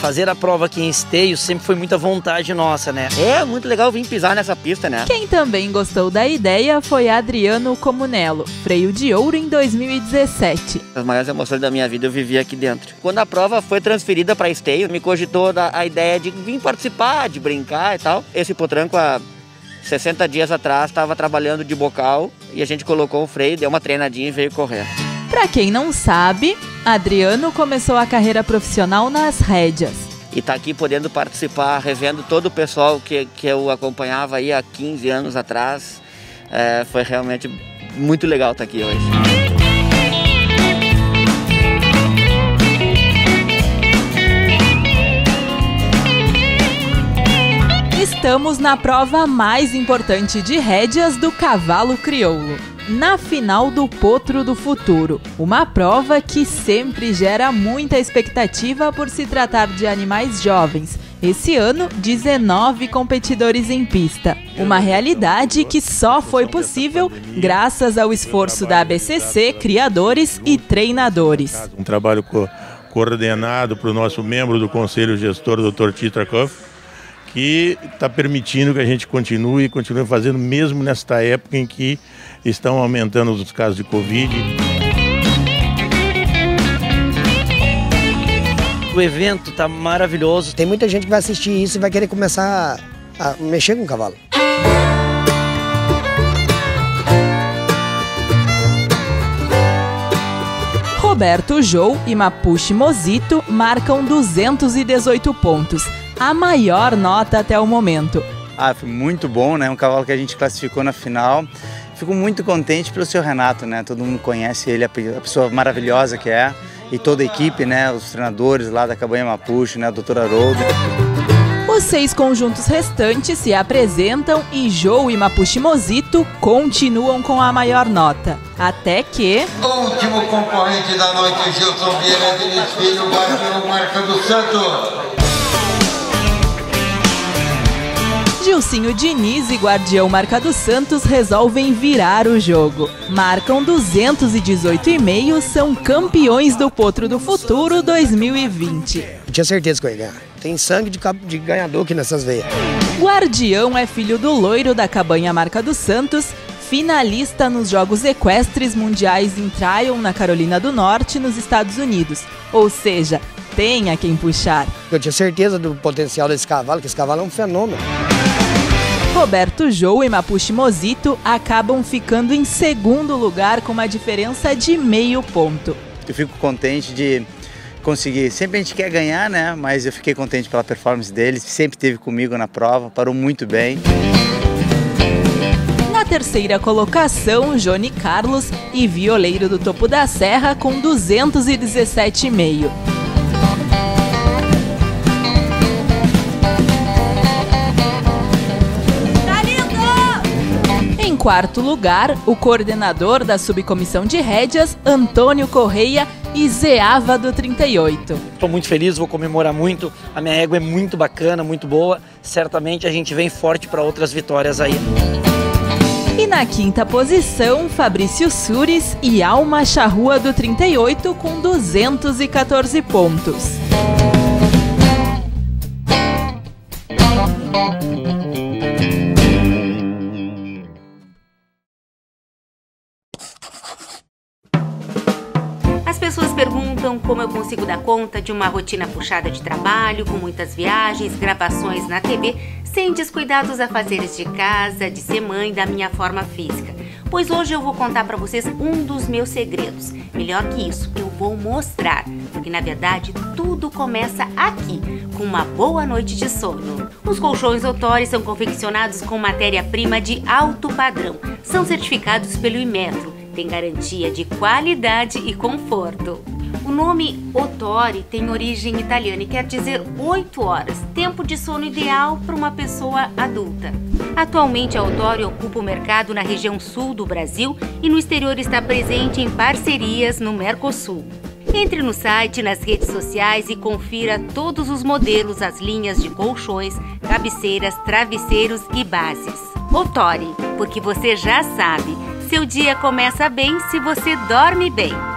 Fazer a prova aqui em Esteio sempre foi muita vontade nossa, né? É muito legal vir pisar nessa pista, né? Quem também gostou da ideia foi Adriano Comunello, freio de ouro em 2017. As maiores emoções da minha vida eu vivi aqui dentro. Quando a prova foi transferida para Esteio, me cogitou a ideia de vir participar, de brincar e tal. Esse potranco há 60 dias atrás estava trabalhando de bocal e a gente colocou o freio, deu uma treinadinha e veio correr. Para quem não sabe, Adriano começou a carreira profissional nas rédeas. E tá aqui podendo participar, revendo todo o pessoal que, que eu acompanhava aí há 15 anos atrás. É, foi realmente muito legal estar tá aqui hoje. Estamos na prova mais importante de rédeas do cavalo crioulo na final do Potro do Futuro, uma prova que sempre gera muita expectativa por se tratar de animais jovens. Esse ano, 19 competidores em pista. Uma realidade que só foi possível graças ao esforço da ABCC, criadores e treinadores. Um trabalho co coordenado para o nosso membro do Conselho Gestor, Dr. Titra Koff, que está permitindo que a gente continue e continue fazendo, mesmo nesta época em que estão aumentando os casos de Covid. O evento está maravilhoso. Tem muita gente que vai assistir isso e vai querer começar a mexer com o cavalo. Roberto Jou e Mapuche Mosito marcam 218 pontos a maior nota até o momento. Ah, foi muito bom, né? Um cavalo que a gente classificou na final. Fico muito contente pelo seu Renato, né? Todo mundo conhece ele, a pessoa maravilhosa que é. E toda a equipe, né? Os treinadores lá da Cabanha Mapuche, né? A doutora Haroldo. Os seis conjuntos restantes se apresentam e Joe e Mapuche Mosito continuam com a maior nota. Até que. O último concorrente da noite, Gilson Vieira de Filho, bateu marca do Santo. Gilcinho Diniz e Guardião Marca dos Santos resolvem virar o jogo. Marcam 218,5, são campeões do Potro do Futuro 2020. Eu tinha certeza que eu ia ganhar. Tem sangue de, de ganhador aqui nessas veias. Guardião é filho do loiro da cabanha Marca dos Santos, finalista nos Jogos Equestres Mundiais em Tryon, na Carolina do Norte, nos Estados Unidos. Ou seja, tem a quem puxar. Eu tinha certeza do potencial desse cavalo, que esse cavalo é um fenômeno. Roberto Jou e Mapuche Mosito acabam ficando em segundo lugar com uma diferença de meio ponto. Eu fico contente de conseguir. Sempre a gente quer ganhar, né? Mas eu fiquei contente pela performance deles. Sempre esteve comigo na prova, parou muito bem. Na terceira colocação, Johnny Carlos e Violeiro do Topo da Serra com 217,5. Quarto lugar, o coordenador da subcomissão de rédeas, Antônio Correia, e Zeava do 38. Estou muito feliz, vou comemorar muito. A minha égua é muito bacana, muito boa. Certamente a gente vem forte para outras vitórias aí. E na quinta posição, Fabrício Sures e Alma Charrua do 38 com 214 pontos. Perguntam como eu consigo dar conta de uma rotina puxada de trabalho, com muitas viagens, gravações na TV, sem descuidar dos afazeres de casa, de ser mãe, da minha forma física. Pois hoje eu vou contar para vocês um dos meus segredos. Melhor que isso, eu vou mostrar, porque na verdade tudo começa aqui, com uma boa noite de sono. Os colchões Otori são confeccionados com matéria-prima de alto padrão. São certificados pelo Imetro tem garantia de qualidade e conforto. O nome Otori tem origem italiana e quer dizer 8 horas, tempo de sono ideal para uma pessoa adulta. Atualmente a Otori ocupa o mercado na região sul do Brasil e no exterior está presente em parcerias no Mercosul. Entre no site, nas redes sociais e confira todos os modelos, as linhas de colchões, cabeceiras, travesseiros e bases. Otori, porque você já sabe, seu dia começa bem se você dorme bem.